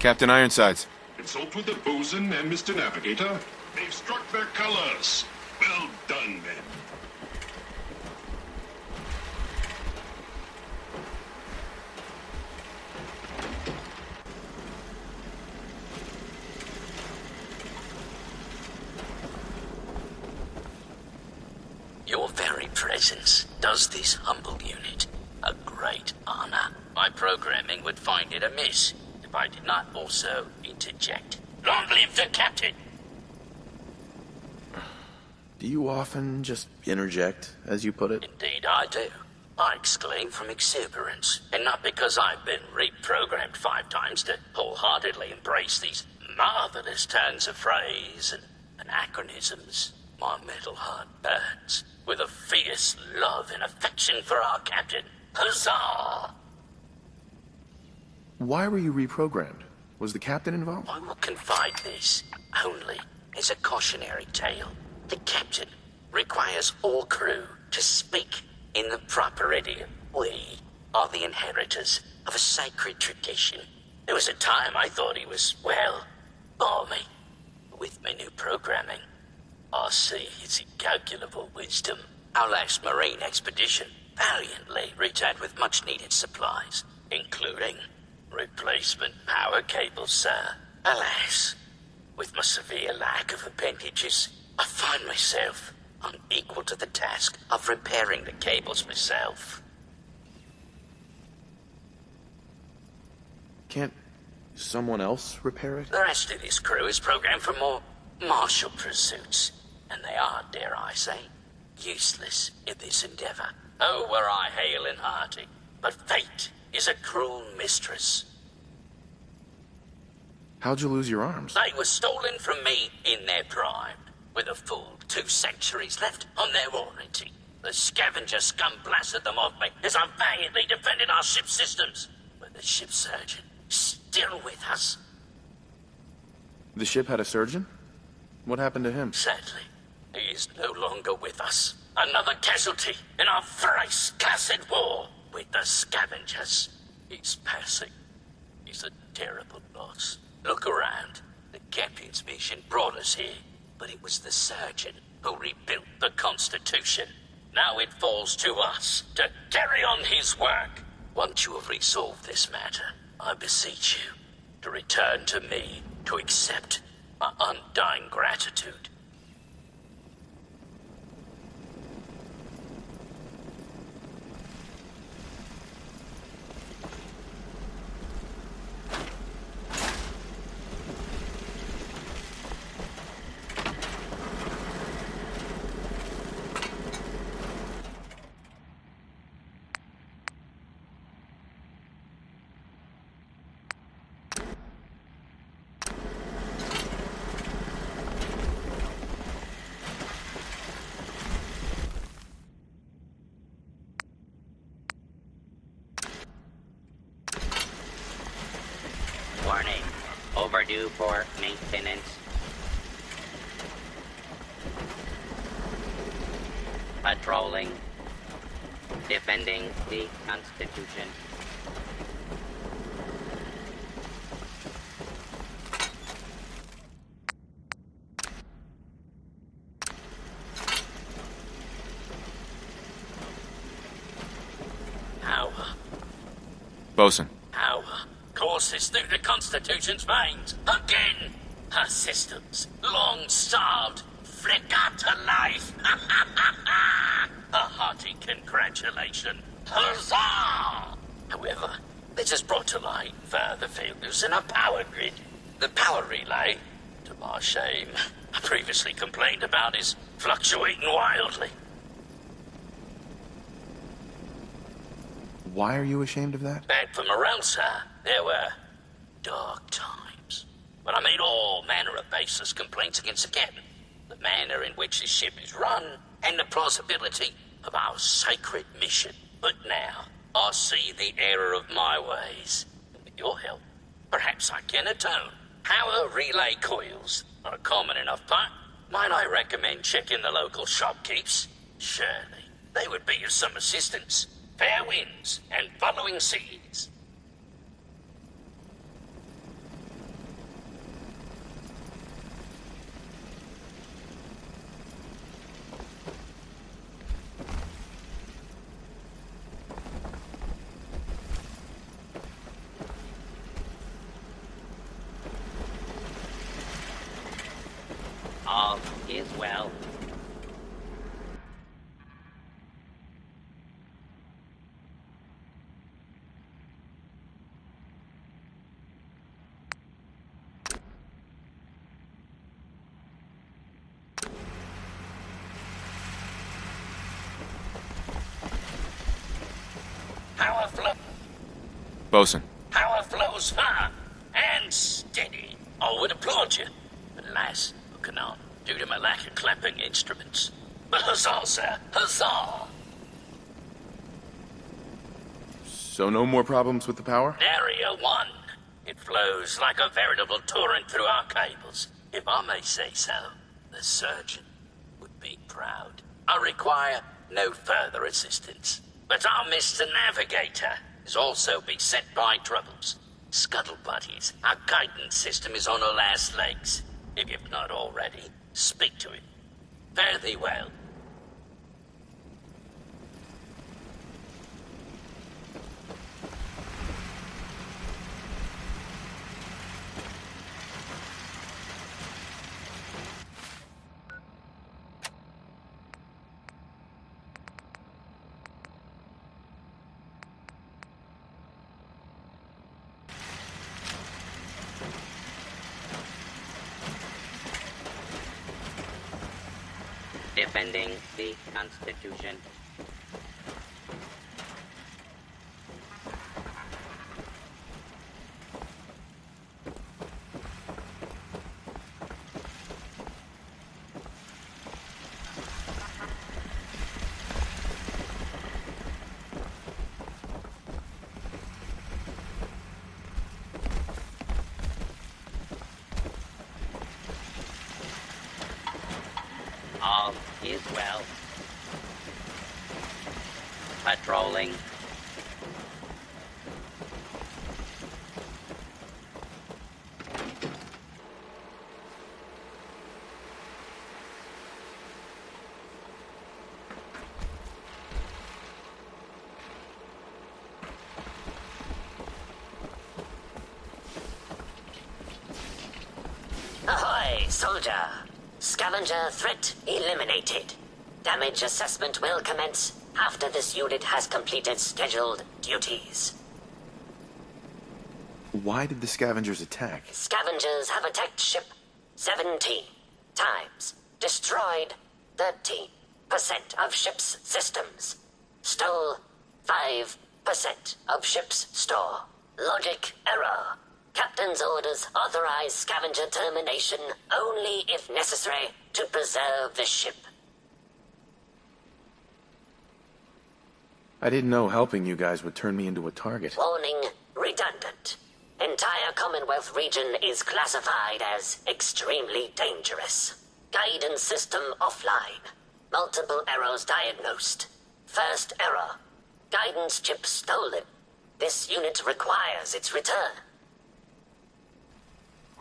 Captain Ironsides. Consult with the bosun and Mr. Navigator. They've struck their colors. Well done, men. Your very presence does this humble unit a great honor. My programming would find it amiss if I did not also interject. Long live the captain! Do you often just interject, as you put it? Indeed, I do. I exclaim from exuberance, and not because I've been reprogrammed five times to wholeheartedly embrace these marvelous turns of phrase and anachronisms. My metal heart burns with a fierce love and affection for our captain. Huzzah! Why were you reprogrammed? Was the captain involved? I will confide this only as a cautionary tale. The captain requires all crew to speak in the proper idiom. We are the inheritors of a sacred tradition. There was a time I thought he was, well, balmy. With my new programming, I see his incalculable wisdom. Our last marine expedition valiantly returned with much needed supplies, including replacement power cables, sir. Alas, with my severe lack of appendages, I find myself unequal to the task of repairing the cables myself. Can't someone else repair it? The rest of this crew is programmed for more martial pursuits, and they are, dare I say, useless in this endeavor. Oh, were I hale and hearty, but fate is a cruel mistress. How'd you lose your arms? They were stolen from me in their prime, with a full two centuries left on their warranty. The scavenger scum blasted them off me as I valiantly defended our ship systems. But the ship surgeon still with us. The ship had a surgeon? What happened to him? Sadly, he is no longer with us. Another casualty in our thrice cursed war with the scavengers. He's passing. He's a terrible loss. Look around. The captain's mission brought us here, but it was the surgeon who rebuilt the Constitution. Now it falls to us to carry on his work. Once you have resolved this matter, I beseech you to return to me to accept my undying gratitude. Warning. Overdue for maintenance. Patrolling. Defending the Constitution. Bosun. Courses through the Constitution's veins. Again! Her systems, long starved, flicker to life. A hearty congratulation. Huzzah! However, this has brought to light further failures in our power grid. The power relay, to my shame, I previously complained about is fluctuating wildly. Why are you ashamed of that? Bad for morale, sir. There were dark times. But I made all manner of baseless complaints against the captain. The manner in which his ship is run, and the plausibility of our sacred mission. But now, I see the error of my ways. With your help, perhaps I can atone. Power relay coils are a common enough part. Might I recommend checking the local shopkeepers? Surely, they would be of some assistance fair winds, and following seas. All is well. Bosun. Power flows far and steady. I would applaud you. But alas, I cannot, due to my lack of clapping instruments. But huzzah, sir, huzzah! So no more problems with the power? Area 1. It flows like a veritable torrent through our cables. If I may say so, the surgeon would be proud. I require no further assistance. But our Mr. Navigator is also beset by troubles. Scuttle buddies, our guidance system is on her last legs. If you've not already, speak to him. Fare thee well. Defending the Constitution. All is well. Patrolling. Ahoy, soldier! Scavenger threat eliminated. Damage assessment will commence after this unit has completed scheduled duties. Why did the scavengers attack? Scavengers have attacked ship 17 times, destroyed 13% of ship's systems, stole 5% of ship's store. Logic error. Captain's orders authorize scavenger termination only if necessary to preserve the ship. I didn't know helping you guys would turn me into a target. Warning redundant. Entire Commonwealth region is classified as extremely dangerous. Guidance system offline. Multiple errors diagnosed. First error. Guidance chip stolen. This unit requires its return.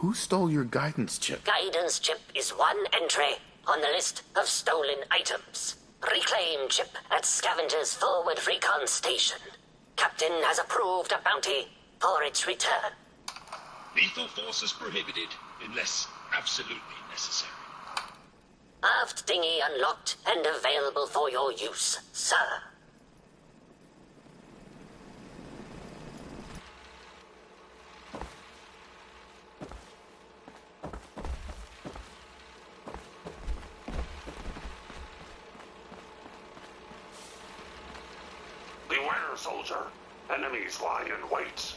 Who stole your guidance chip? Guidance chip is one entry on the list of stolen items. Reclaim chip at Scavenger's Forward Recon Station. Captain has approved a bounty for its return. Lethal force is prohibited unless absolutely necessary. Aft dinghy unlocked and available for your use, sir. Soldier. Enemies lie in wait.